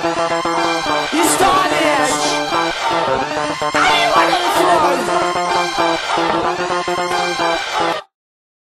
You started it! I ain't on the floor!